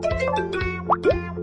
ドリームドリーム。